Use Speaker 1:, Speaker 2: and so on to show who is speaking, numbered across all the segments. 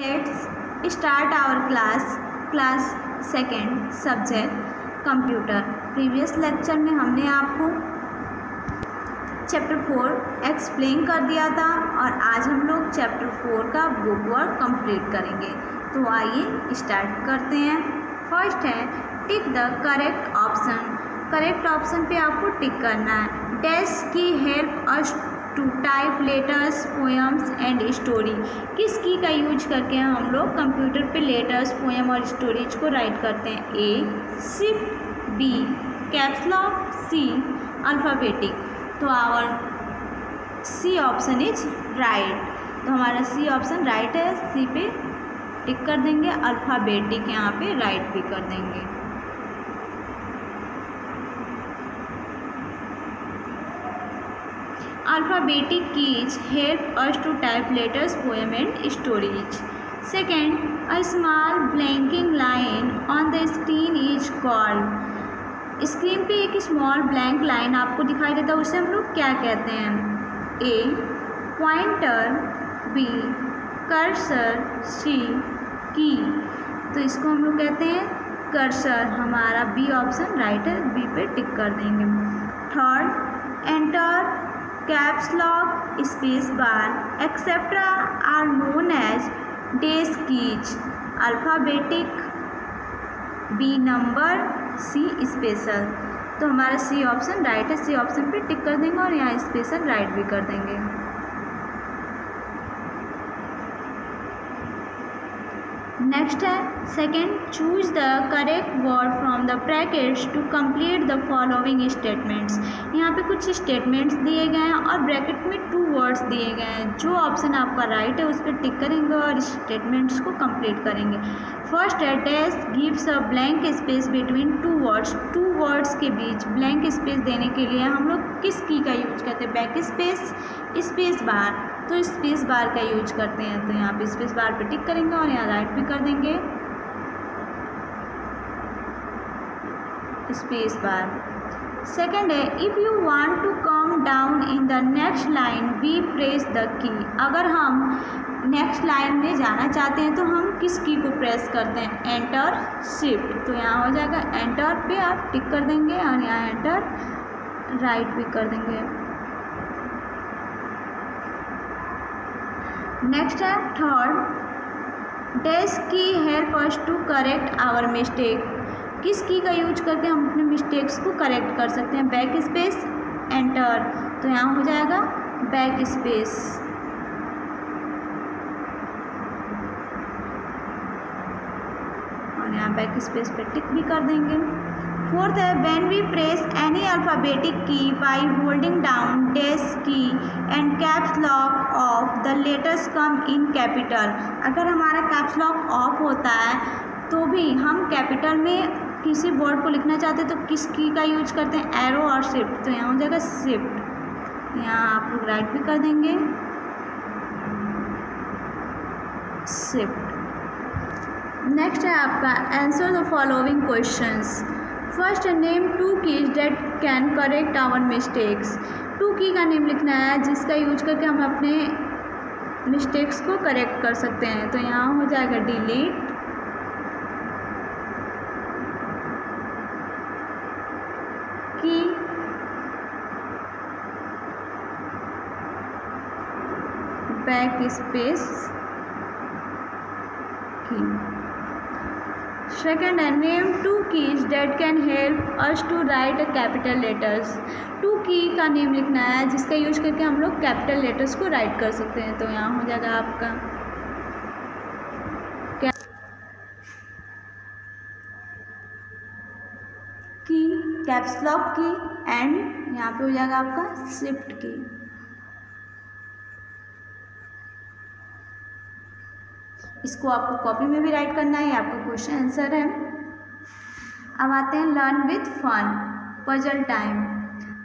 Speaker 1: Let's start our class class second subject computer previous lecture में हमने आपको chapter four explain कर दिया था और आज हम लोग चैप्टर फोर का बुक वर्क कंप्लीट करेंगे। तो आइए स्टार्ट करते हैं। फ़र्स्ट है tick the correct option correct option पे आपको टिक करना है। Dash key help us to type letters poems and story किस की का यूज़ करके हम लोग कंप्यूटर पे लेटर्स पोएम और स्टोरीज को राइट करते हैं? A shift B caps lock C alphabetic तो our C option is right तो हमारा सी ऑप्शन राइट है सी पे टिक कर देंगे अल्फ़ाबेटिक यहाँ पे राइट भी कर देंगे। Alphabetic keys help us to type letters, poem, and stories. Second, a small blanking line on the screen is called. Screen पे एक स्मॉल ब्लैंक लाइन आपको दिखाई देता है, उसे हम लोग क्या कहते हैं? A pointer B cursor C key तो इसको हम लोग कहते हैं कर्सर हमारा बी ऑप्शन राइट है बी पे टिक कर देंगे। Third enter caps lock, space bar, etc. are known as dash keys. Alphabetic, B number, C special. तो हमारा सी ऑप्शन राइट है सी ऑप्शन पे टिक कर देंगे और यहाँ स्पेशल राइट भी कर देंगे नेक्स्ट है second choose the correct word from the brackets to complete the following statements यहाँ पे कुछ स्टेटमेंट्स दिए गए हैं और ब्रैकेट में टू वर्ड्स दिए गए हैं। जो ऑप्शन आपका राइट है, उस पर टिक करेंगे और स्टेटमेंट्स को कंप्लीट करेंगे। फ़र्स्ट है test gives a blank space between two words two words के बीच ब्लैंक स्पेस देने के लिए हम लोग किस की का यूज़ करते हैं? बैक स्पेस स्पेस बार तो स्पेस बार का यूज़ करते हैं तो यहाँ पे स्पेस बार पे टिक करेंगे और यहाँ राइट भी कर देंगे। स्पेस बार सेकेंड है if you want to come down in the next line we press the key अगर हम नेक्स्ट लाइन में जाना चाहते हैं तो हम किस की को प्रेस करते हैं? एंटर शिफ्ट तो यहाँ हो जाएगा एंटर पे आप टिक कर देंगे और यहाँ एंटर राइट भी कर देंगे। नेक्स्ट है third dash key help us to correct our mistake किस की का यूज़ करके हम अपने मिस्टेक्स को करेक्ट कर सकते हैं? बैक स्पेस एंटर तो यहाँ हो जाएगा बैक स्पेस और यहाँ बैक स्पेस पे टिक भी कर देंगे. फोर्थ है when we press any alphabetic key by holding down dash key and caps lock off the letters come in capital अगर हमारा कैप्स लॉक ऑफ़ होता है तो भी हम कैपिटल में किसी वर्ड को लिखना चाहते हैं तो किस की का यूज़ करते हैं? एरो और शिफ्ट तो यहाँ हो जाएगा शिफ्ट यहाँ आप लोग राइट भी कर देंगे. शिफ्ट नेक्स्ट है आपका answer the following questions first name two keys that can correct our mistakes two key का नेम लिखना है, जिसका यूज़ करके हम अपने मिस्टेक्स को करेक्ट कर सकते हैं। तो यहाँ हो जाएगा delete key backspace key second and name two keys that can help us to write a capital letters. Two key का नेम लिखना है, जिसका यूज़ करके हम लोग कैपिटल लेटर्स को राइट कर सकते हैं। तो यहाँ हो जाएगा आपका। की कैप्स लॉक की एंड यहाँ पे हो जाएगा आपका शिफ्ट की इसको आपको कॉपी में भी राइट करना है, आपका क्वेश्चन आंसर है। अब आते हैं learn with fun puzzle time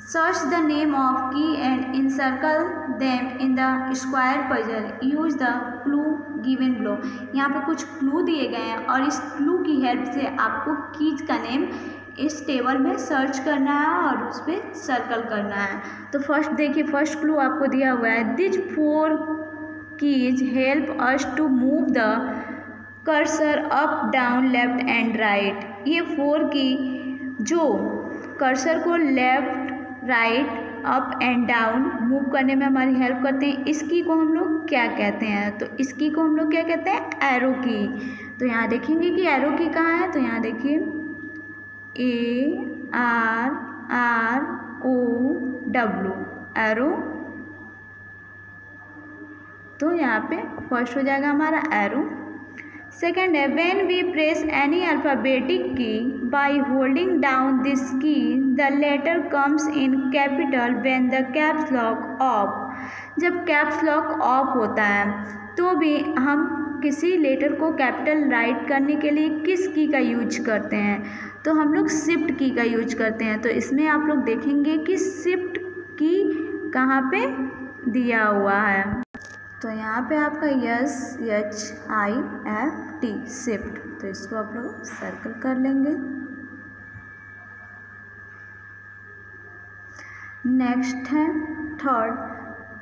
Speaker 1: search the name of key and encircle them in the square puzzle use the clue given below यहाँ पे कुछ क्लू दिए गए हैं और इस क्लू की हेल्प से आपको कीज का नेम इस टेबल में सर्च करना है और उस पर सर्कल करना है। तो फ़र्स्ट देखिए फ़र्स्ट क्लू आपको दिया हुआ है। These four keys help us to move the cursor up down left and right ये फोर की जो कर्सर को left right up and down move करने में हमारी हेल्प करते हैं, इसकी को हम लोग क्या कहते हैं? तो इसकी को हम लोग क्या कहते हैं? एरो की। तो यहाँ देखेंगे कि एरो की कहाँ है? तो यहाँ देखिए। A R R O W arrow तो यहाँ पे फ़र्स्ट हो जाएगा हमारा एरो सेकेंड है when we press any alphabetic key by holding down this key the letter comes in capital when the caps lock off जब कैप्स लॉक ऑफ़ होता है तो भी हम किसी लेटर को कैपिटल राइट करने के लिए किस की का यूज़ करते हैं? तो हम लोग शिफ्ट की का यूज़ करते हैं। तो इसमें आप लोग देखेंगे कि शिफ्ट की कहाँ पे दिया हुआ है। तो यहाँ पे आपका S, H, I, F, T, shift. तो इसको आप लोग सर्कल कर लेंगे। नेक्स्ट है, third,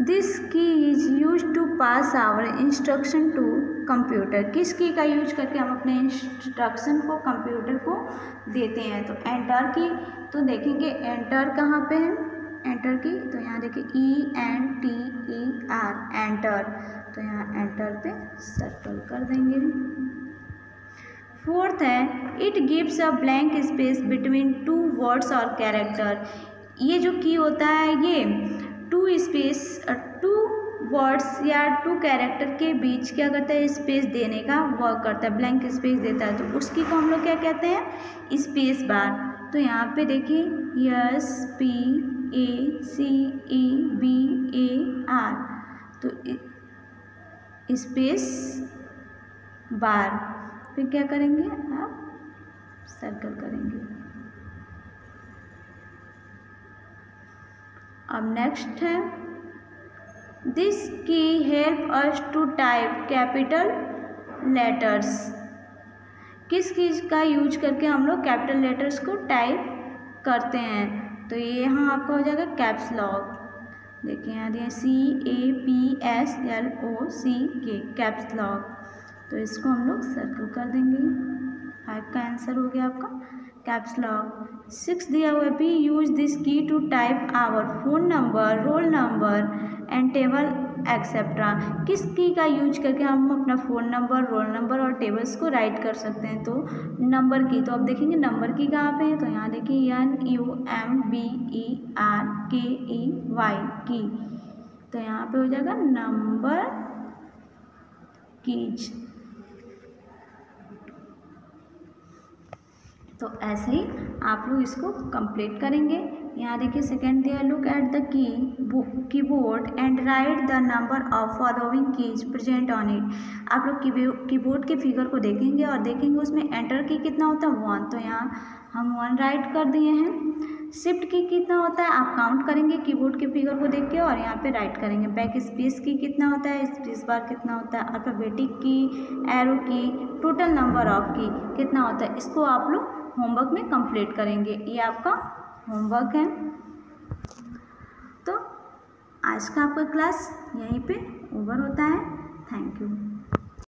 Speaker 1: this key is use to pass our instruction to computer. किस की का यूज़ करके हम अपने इंस्ट्रक्शन को, कंप्यूटर को देते हैं? तो एंटर की तो देखेंगे एंटर कहाँ पे है? एंटर की तो यहाँ देखिए E N T E R enter तो यहाँ एंटर पे सर्कल कर देंगे फोर्थ है it gives a blank space between two words और कैरेक्टर ये जो की होता है ये टू स्पेस टू वर्ड्स या टू कैरेक्टर के बीच क्या करता है? स्पेस देने का वर्क करता है ब्लैंक स्पेस देता है। तो उसकी को हम लोग क्या कहते हैं? स्पेस बार तो यहाँ पे देखिए, S, P, A, C, E, B, A, R. तो स्पेस, बार। फिर क्या करेंगे आप? सर्कल करेंगे। अब नेक्स्ट है this key help us to type capital letters किस चीज़ का यूज़ करके हम लोग कैपिटल लेटर्स को टाइप करते हैं? तो ये यहाँ आपका हो जाएगा कैप्स लॉक देखिए यहाँ दिया C A P S L O C K caps lock तो इसको हम लोग सर्कल कर देंगे। फाइव का आंसर हो गया आपका। कैप्स लॉक सिक्स दिया हुआ be use this key to type our phone number roll number and table etcetera किस की का यूज़ करके हम अपना फ़ोन नंबर रोल नंबर और टेबल्स को राइट कर सकते हैं? तो नंबर की तो अब देखेंगे नंबर की कहाँ पे है? तो यहाँ देखिए N U M B E R K E Y की। तो यहाँ पे हो जाएगा नंबर कीज तो ऐसे ही आप लोग इसको कंप्लीट करेंगे। यहाँ देखिए सेकेंड दिया look at the key keyboard and write the number of following keys present on it आप लोग कीबोर्ड के फिगर को देखेंगे और देखेंगे उसमें एंटर की कितना होता है? वन तो यहाँ हम वन राइट कर दिए हैं। शिफ्ट की कितना होता है? आप काउंट करेंगे कीबोर्ड के फिगर को देख के और यहाँ पे राइट करेंगे। बैक स्पेस की कितना होता है? स्पेस बार कितना होता है? अल्फ़ाबेटिक की एरो की टोटल नंबर ऑफ़ की कितना होता है? इसको आप लोग होमवर्क में कंप्लीट करेंगे। ये आपका होमवर्क है। तो आज का आपका क्लास यहीं पे ओवर होता है। Thank you.